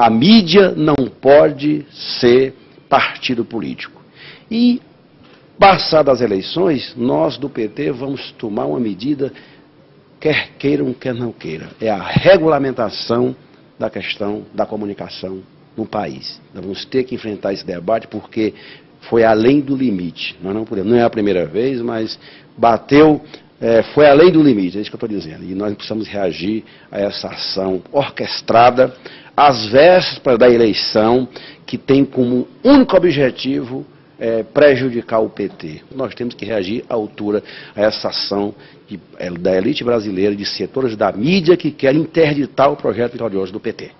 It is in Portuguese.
A mídia não pode ser partido político. E, passadas as eleições, nós do PT vamos tomar uma medida, quer queiram, quer não queiram. É a regulamentação da questão da comunicação no país. Nós vamos ter que enfrentar esse debate porque foi além do limite. Nós não podemos, não é a primeira vez, mas bateu, é, foi além do limite, é isso que eu estou dizendo. E nós precisamos reagir a essa ação orquestrada às vésperas da eleição, que tem como único objetivo é, prejudicar o PT. Nós temos que reagir à altura a essa ação de, é, da elite brasileira, de setores da mídia que querem interditar o projeto vitalioso do PT.